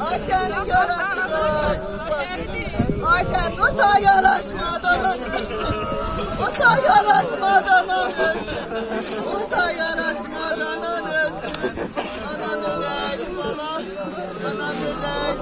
Ayşe'nin yaraşığı. Ayşe, Musa yaraşmadığımız Musa yaraşmadığımız Musa yaraşmadığımız Ana dilek, ana dilek,